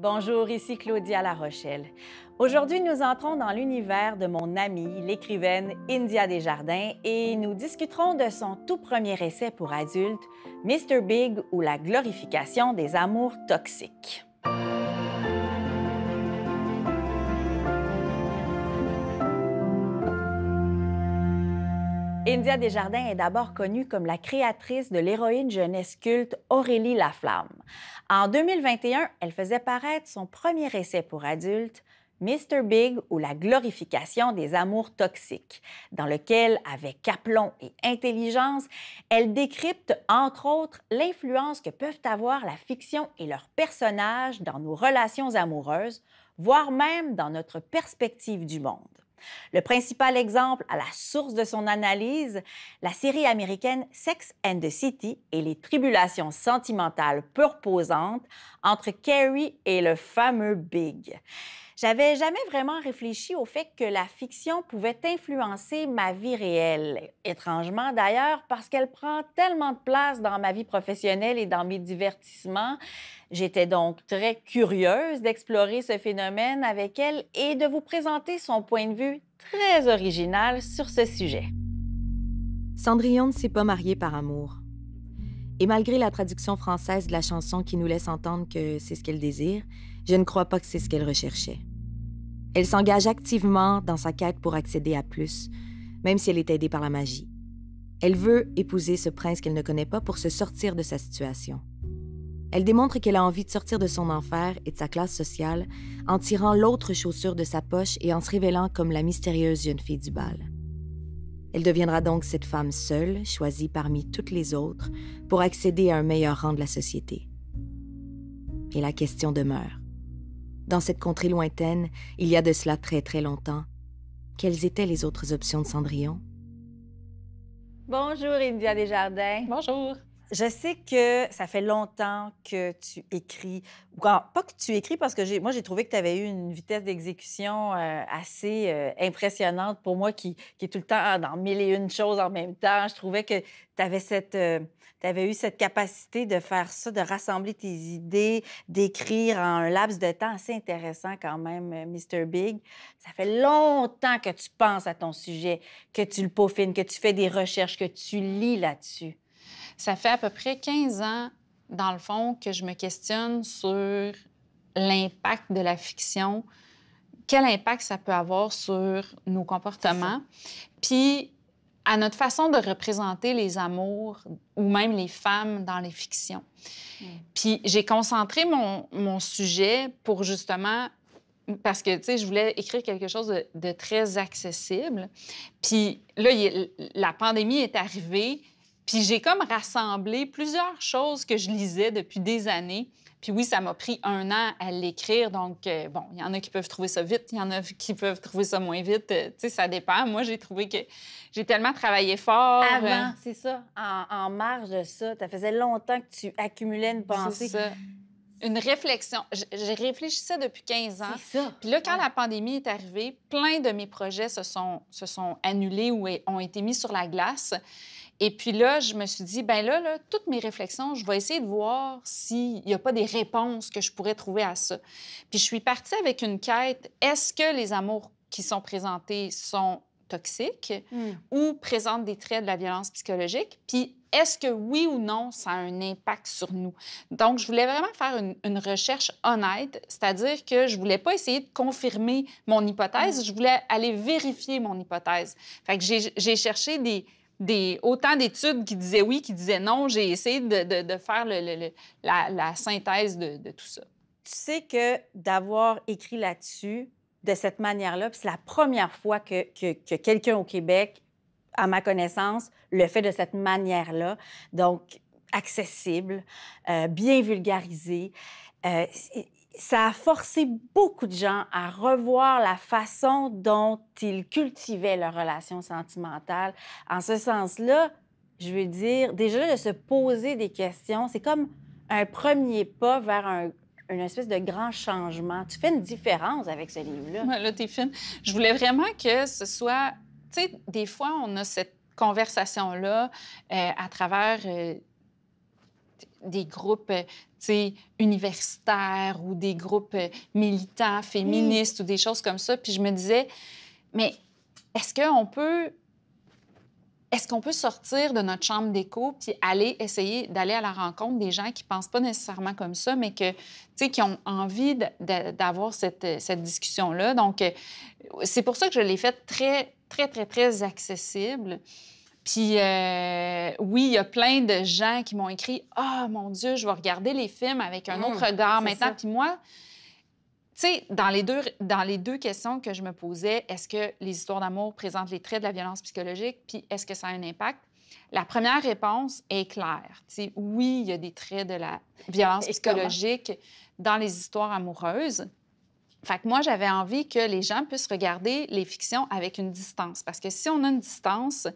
Bonjour, ici Claudia La Rochelle. Aujourd'hui, nous entrons dans l'univers de mon amie, l'écrivaine India Desjardins, et nous discuterons de son tout premier essai pour adultes, Mr. Big ou la glorification des amours toxiques. India Desjardins est d'abord connue comme la créatrice de l'héroïne jeunesse culte Aurélie Laflamme. En 2021, elle faisait paraître son premier essai pour adultes, Mr. Big ou la glorification des amours toxiques, dans lequel, avec aplomb et intelligence, elle décrypte, entre autres, l'influence que peuvent avoir la fiction et leurs personnages dans nos relations amoureuses, voire même dans notre perspective du monde. Le principal exemple à la source de son analyse, la série américaine Sex and the City et les tribulations sentimentales purposantes entre Carrie et le fameux Big. J'avais jamais vraiment réfléchi au fait que la fiction pouvait influencer ma vie réelle. Étrangement d'ailleurs, parce qu'elle prend tellement de place dans ma vie professionnelle et dans mes divertissements. J'étais donc très curieuse d'explorer ce phénomène avec elle et de vous présenter son point de vue très original sur ce sujet. Cendrillon ne s'est pas mariée par amour. Et malgré la traduction française de la chanson qui nous laisse entendre que c'est ce qu'elle désire, je ne crois pas que c'est ce qu'elle recherchait. Elle s'engage activement dans sa quête pour accéder à plus, même si elle est aidée par la magie. Elle veut épouser ce prince qu'elle ne connaît pas pour se sortir de sa situation. Elle démontre qu'elle a envie de sortir de son enfer et de sa classe sociale en tirant l'autre chaussure de sa poche et en se révélant comme la mystérieuse jeune fille du bal. Elle deviendra donc cette femme seule, choisie parmi toutes les autres, pour accéder à un meilleur rang de la société. Et la question demeure. Dans cette contrée lointaine, il y a de cela très très longtemps, quelles étaient les autres options de Cendrillon? Bonjour, India Desjardins. Bonjour. Je sais que ça fait longtemps que tu écris, ou pas que tu écris, parce que moi, j'ai trouvé que tu avais eu une vitesse d'exécution euh, assez euh, impressionnante pour moi, qui, est tout le temps dans mille et une choses en même temps. Je trouvais que tu avais, euh, avais eu cette capacité de faire ça, de rassembler tes idées, d'écrire en un laps de temps assez intéressant quand même, Mr. Big. Ça fait longtemps que tu penses à ton sujet, que tu le peaufines, que tu fais des recherches, que tu lis là-dessus. Ça fait à peu près 15 ans, dans le fond, que je me questionne sur l'impact de la fiction, quel impact ça peut avoir sur nos comportements, puis à notre façon de représenter les amours ou même les femmes dans les fictions. Mm. Puis j'ai concentré mon, mon, sujet pour justement parce que, tu sais, je voulais écrire quelque chose de, de très accessible. Puis là, la pandémie est arrivée, puis j'ai comme rassemblé plusieurs choses que je lisais depuis des années. Puis oui, ça m'a pris un an à l'écrire. Donc, euh, bon, il y en a qui peuvent trouver ça vite, il y en a qui peuvent trouver ça moins vite. Euh, tu sais, ça dépend. Moi, j'ai trouvé que j'ai tellement travaillé fort. Avant, euh, c'est ça. En, marge de ça, ça faisait longtemps que tu accumulais une pensée. Ça. Une réflexion. J'ai réfléchi ça depuis 15 ans. C'est ça. Puis là, quand la pandémie est arrivée, plein de mes projets se sont, se sont annulés ou ont été mis sur la glace. Et puis là, je me suis dit, ben là, là, toutes mes réflexions, je vais essayer de voir s'il n'y a pas des réponses que je pourrais trouver à ça. Puis je suis partie avec une quête, est-ce que les amours qui sont présentés sont toxiques hmm. ou présentent des traits de la violence psychologique? Puis est-ce que oui ou non, ça a un impact sur nous? Donc, je voulais vraiment faire une, recherche honnête, c'est-à-dire que je voulais pas essayer de confirmer mon hypothèse, hmm. je voulais aller vérifier mon hypothèse. Fait que j'ai cherché des, autant d'études qui disaient oui, qui disaient non. J'ai essayé de, faire la, synthèse de, tout ça. Tu sais que d'avoir écrit là-dessus, de cette manière-là, c'est la première fois que quelqu'un au Québec, à ma connaissance, le fait de cette manière-là. Donc, accessible, euh, bien vulgarisé. Euh, ça a forcé beaucoup de gens à revoir la façon dont ils cultivaient leur relation sentimentale. En ce sens-là, je veux dire, déjà de se poser des questions, c'est comme un premier pas vers un, une espèce de grand changement. Tu fais une différence avec ce livre-là. Ouais, là, t'es fine. Je voulais vraiment que ce soit... Tu sais, des fois, on a cette conversation-là euh, à travers... Euh, des groupes universitaires ou des groupes militants, féministes ou des choses comme ça. Puis je me disais, mais est-ce qu'on peut est-ce qu'on peut sortir de notre chambre d'écho puis aller essayer d'aller à la rencontre des gens qui pensent pas nécessairement comme ça, mais que, qui ont envie d'avoir cette, cette discussion-là? Donc, euh, c'est pour ça que je l'ai fait très, très, très, très accessible. Puis euh, oui, il y a plein de gens qui m'ont écrit Ah, oh, mon Dieu, je vais regarder les films avec un autre mmh, regard maintenant. Puis moi, tu sais, dans, les deux, dans les deux questions que je me posais, est-ce que les histoires d'amour présentent les traits de la violence psychologique, puis est-ce que ça a un impact? La première réponse est claire. sais, oui, il y a des traits de la violence psychologique dans les histoires amoureuses. Fait que moi, j'avais envie que les gens puissent regarder les fictions avec une distance. Parce que si on a une distance,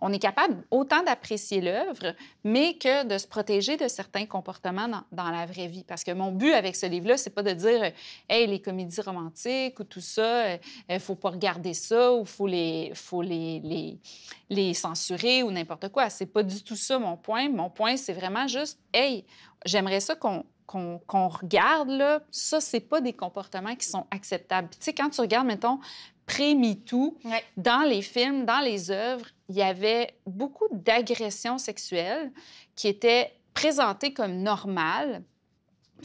on est capable autant d'apprécier l'œuvre, mais que de se protéger de certains comportements dans, la vraie vie. Parce que mon but avec ce livre-là, c'est pas de dire, hey, les comédies romantiques ou tout ça, il euh, faut pas regarder ça ou faut les, faut les, les, les censurer ou n'importe quoi. C'est pas du tout ça mon point. Mon point, c'est vraiment juste, hey, j'aimerais ça qu'on qu'on regarde, là, ça, c'est pas des comportements qui sont acceptables. Tu sais, quand tu regardes, mettons, pré-MeToo, dans les films, dans les œuvres, il y avait beaucoup d'agressions sexuelles qui étaient présentées comme normales.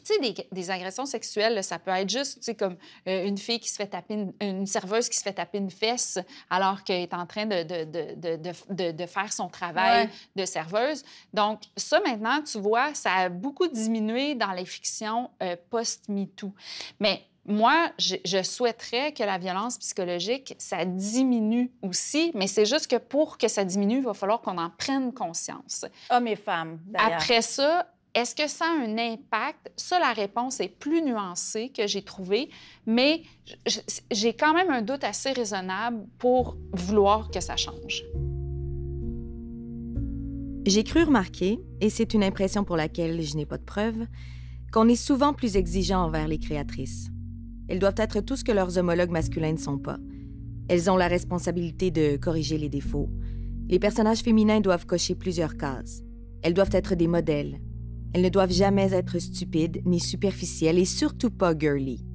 Tu sais, des, agressions sexuelles, ça peut être juste, tu sais, comme euh, une fille qui se fait taper, une, serveuse qui se fait taper une fesse alors qu'elle est en train de, de, de faire son travail de serveuse. Donc, ça, maintenant, tu vois, ça a beaucoup diminué dans les fictions euh, post-MeToo. Mais moi, je, souhaiterais que la violence psychologique, ça diminue aussi, mais c'est juste que pour que ça diminue, il va falloir qu'on en prenne conscience. Hommes et femmes, Après ça, est-ce que ça a un impact? Ça, la réponse est plus nuancée que j'ai trouvée, mais j'ai quand même un doute assez raisonnable pour vouloir que ça change. J'ai cru remarquer, et c'est une impression pour laquelle je n'ai pas de preuves, qu'on est souvent plus exigeant envers les créatrices. Elles doivent être tout ce que leurs homologues masculins ne sont pas. Elles ont la responsabilité de corriger les défauts. Les personnages féminins doivent cocher plusieurs cases. Elles doivent être des modèles. Elles ne doivent jamais être stupides ni superficielles et surtout pas girly.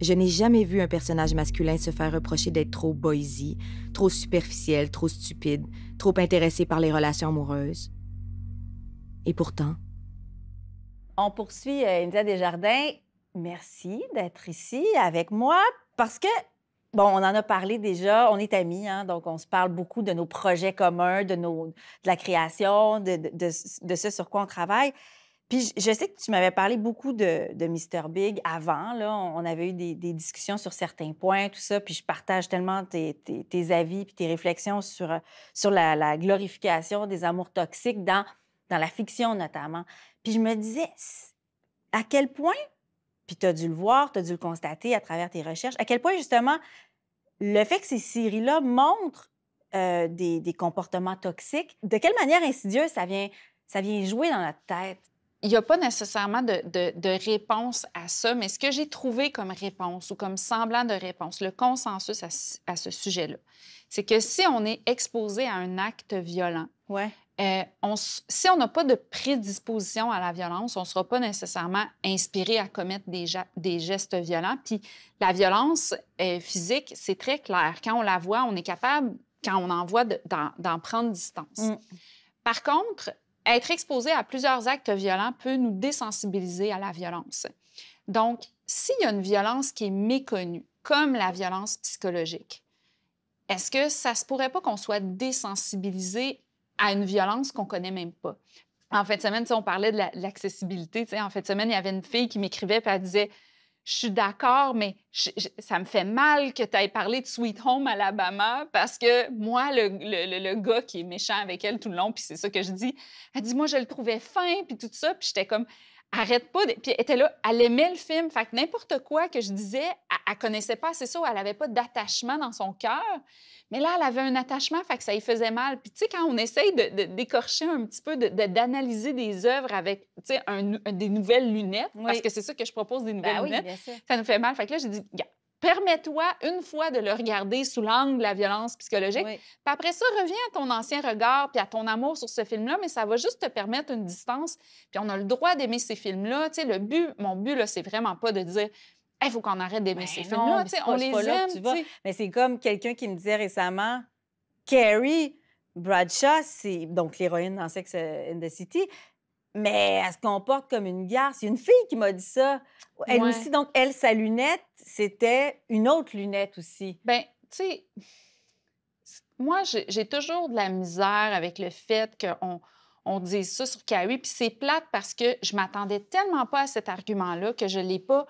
Je n'ai jamais vu un personnage masculin se faire reprocher d'être trop boysy, trop superficiel, trop stupide, trop intéressé par les relations amoureuses. Et pourtant? On poursuit euh, India Desjardins Merci d'être ici avec moi parce que, bon, on en a parlé déjà, on est amis, hein, donc on se parle beaucoup de nos projets communs, de, la création, de, ce sur quoi on travaille. Puis je sais que tu m'avais parlé beaucoup de, de Mr. Big avant. Là. On avait eu des, discussions sur certains points, tout ça. Puis je partage tellement tes, tes, avis puis tes réflexions sur, sur la, la, glorification des amours toxiques dans, dans la fiction notamment. Puis je me disais, à quel point puis tu as dû le voir, tu as dû le constater à travers tes recherches, à quel point justement le fait que ces séries-là montrent euh, des, comportements toxiques, de quelle manière insidieuse ça vient, ça vient jouer dans notre tête? Il n'y a pas nécessairement de, de, réponse à ça, mais ce que j'ai trouvé comme réponse ou comme semblant de réponse, le consensus à, ce sujet-là, c'est que si on est exposé à un acte violent, ouais. Euh, si on n'a pas de prédisposition à la violence, on ne sera pas nécessairement inspiré à commettre des, des gestes violents. Puis la violence euh, physique, c'est très clair. Quand on la voit, on est capable, quand on en voit, d'en prendre distance. Mm. Par contre, être exposé à plusieurs actes violents peut nous désensibiliser à la violence. Donc, s'il y a une violence qui est méconnue, comme la violence psychologique, est-ce que ça se pourrait pas qu'on soit désensibilisé à une violence qu'on connaît même pas. En fin de semaine, on parlait de l'accessibilité. en fin de semaine, il y avait une fille qui m'écrivait et elle disait Je suis d'accord, mais ça me fait mal que tu aies parlé de Sweet Home Alabama parce que moi, le, le, gars qui est méchant avec elle tout le long, puis c'est ça que je dis, elle dit Moi, je le trouvais fin, puis tout ça. Puis j'étais comme Arrête pas. Puis elle était là, elle aimait le film. Fait que n'importe quoi que je disais, elle, elle connaissait pas assez ça, elle avait pas d'attachement dans son cœur. Mais là, elle avait un attachement, fait que ça lui faisait mal. Puis, tu sais, quand on essaye de, d'écorcher un petit peu, de, d'analyser des œuvres avec, tu sais, des nouvelles lunettes, parce que c'est ça que je propose, des nouvelles ben lunettes, ça nous fait mal. Fait que là, j'ai dit, permets-toi une fois de le regarder sous l'angle de la violence psychologique. Puis après ça, reviens à ton ancien regard puis à ton amour sur ce film-là, mais ça va juste te permettre une distance. Puis on a le droit d'aimer ces films-là. Tu sais, le but, mon but, là, c'est vraiment pas de dire il faut qu'on arrête d'aimer ben ces films-là. On les aime. Mais c'est comme quelqu'un qui me disait récemment Carrie Bradshaw, c'est donc l'héroïne dans Sex in the City, mais elle se comporte comme une garce. Il y a une fille qui m'a dit ça. Elle aussi, donc, elle, sa lunette, c'était une autre lunette aussi. Ben, tu sais, moi, j'ai toujours de la misère avec le fait qu'on on dise ça sur Carrie. Puis c'est plate parce que je m'attendais tellement pas à cet argument-là que je ne l'ai pas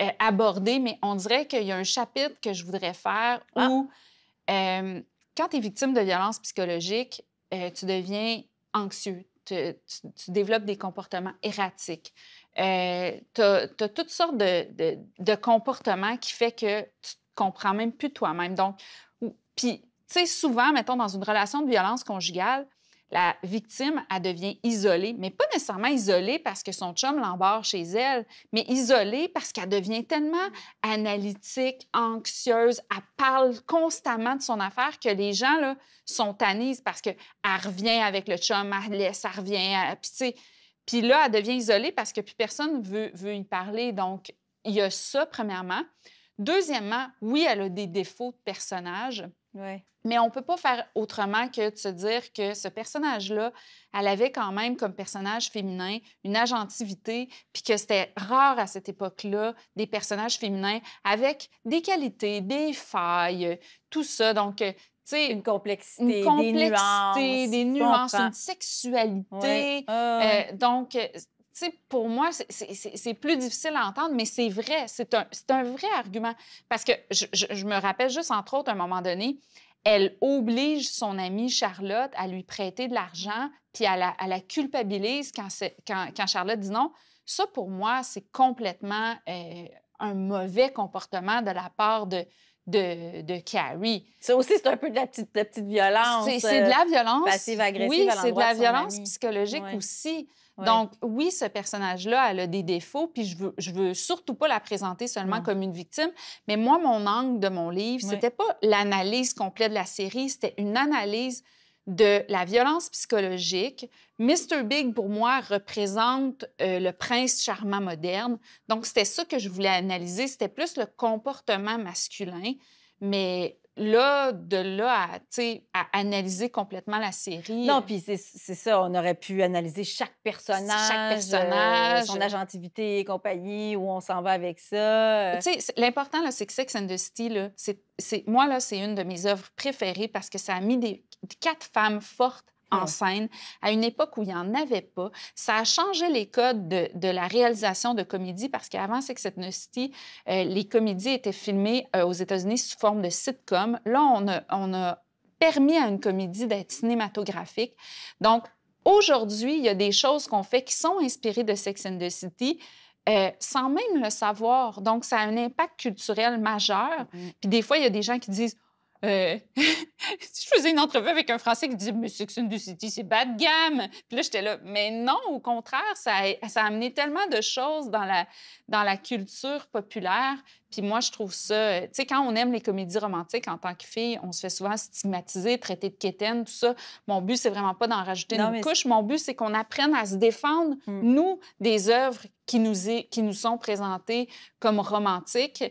euh, abordé, mais on dirait qu'il y a un chapitre que je voudrais faire ah. où, euh, quand tu es victime de violence psychologique, euh, tu deviens anxieux, tu, développes des comportements erratiques. tu as, toutes sortes de, de, comportements qui fait que tu ne comprends même plus toi-même. Donc, puis, tu sais, souvent, mettons, dans une relation de violence conjugale, la victime, elle devient isolée, mais pas nécessairement isolée parce que son chum l'embarque chez elle, mais isolée parce qu'elle devient tellement analytique, anxieuse, elle parle constamment de son affaire que les gens là, sont tannisent parce qu'elle revient avec le chum, elle laisse, elle revient, puis puis là, elle devient isolée parce que plus personne veut, veut y parler. Donc, il y a ça, premièrement. Deuxièmement, oui, elle a des défauts de personnage. Mais on ne peut pas faire autrement que de se dire que ce personnage-là, elle avait quand même comme personnage féminin une agentivité, puis que c'était rare à cette époque-là des personnages féminins avec des qualités, des failles, tout ça. Donc, euh, tu sais, une complexité, des nuances, des nuances une sexualité. Euh, donc, pour moi, c'est plus difficile à entendre, mais c'est vrai. C'est un, vrai argument. Parce que je, me rappelle juste, entre autres, à un moment donné, elle oblige son amie Charlotte à lui prêter de l'argent, puis elle la, culpabilise quand, Charlotte dit non. Ça, pour moi, c'est complètement euh, un mauvais comportement de la part de, de, de Carrie. Ça aussi, c'est un peu de la petite, de petite violence. C'est de la violence. Passive-agressive Oui, c'est de la violence psychologique aussi. Donc, oui, ce personnage-là, elle a des défauts, puis je veux, je veux surtout pas la présenter seulement comme une victime. Mais moi, mon angle de mon livre, c'était pas l'analyse complète de la série, c'était une analyse de la violence psychologique. Mr. Big, pour moi, représente euh, le prince charmant moderne. Donc, c'était ça que je voulais analyser. C'était plus le comportement masculin. Mais là, de là à, à analyser complètement la série. Non, puis c'est ça, on aurait pu analyser chaque personnage, chaque personnage. son agentivité et compagnie, où on s'en va avec ça. Tu sais, l'important, c'est que Sex and the City, là, c'est, moi, là, c'est une de mes œuvres préférées parce que ça a mis des, quatre femmes fortes en scène à une époque où il n'y en avait pas. Ça a changé les codes de, de la réalisation de comédie parce qu'avant Sex and the City, euh, les comédies étaient filmées euh, aux États-Unis sous forme de sitcom. Là, on a, on a permis à une comédie d'être cinématographique. Donc, aujourd'hui, il y a des choses qu'on fait qui sont inspirées de Sex and the City. Euh, sans même le savoir. Donc, ça a un impact culturel majeur. Mm. Puis des fois, il y a des gens qui disent euh, je faisais une entrevue avec un Français qui disait Mais Sex and the City, c'est bas de gamme. Puis là, j'étais là, mais non, au contraire, ça a, ça a amené tellement de choses dans la, dans la culture populaire. Puis moi, je trouve ça. Tu sais, quand on aime les comédies romantiques en tant que fille, on se fait souvent stigmatiser, traiter de quétaine, tout ça. Mon but, c'est vraiment pas d'en rajouter une couche. Mon but, c'est qu'on apprenne à se défendre, hmm. nous, des œuvres qui nous, qui nous sont présentées comme romantiques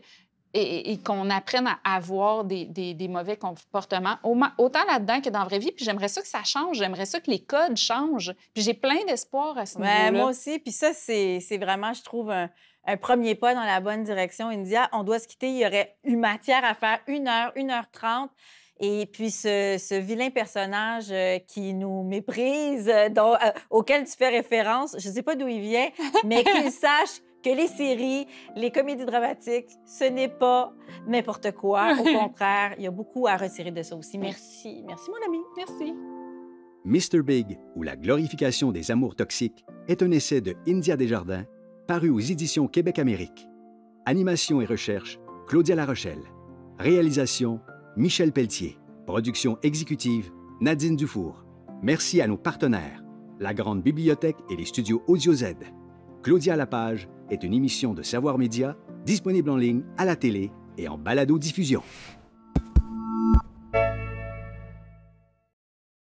et, qu'on apprenne à avoir des, mauvais comportements, autant là-dedans que dans la vraie vie. Puis j'aimerais ça que ça change, j'aimerais ça que les codes changent. Puis j'ai plein d'espoir à ce niveau-là. Moi aussi. Puis ça, c'est vraiment, je trouve, un, premier pas dans la bonne direction. India, on doit se quitter. Il y aurait eu matière à faire une heure, une heure trente. Et puis ce, vilain personnage euh, qui nous méprise, euh, dont, euh, auquel tu fais référence, je ne sais pas d'où il vient, mais qu'il sache que les séries, les comédies dramatiques, ce n'est pas n'importe quoi. Au contraire, il y a beaucoup à retirer de ça aussi. Merci. Merci, mon ami. Merci. Mr. Big ou la glorification des amours toxiques est un essai de India Desjardins paru aux éditions Québec-Amérique. Animation et recherche, Claudia Larochelle. Réalisation, Michel Pelletier. Production exécutive, Nadine Dufour. Merci à nos partenaires, la Grande Bibliothèque et les studios Audio Z. Claudia Lapage est une émission de Savoir Média disponible en ligne, à la télé et en balado-diffusion.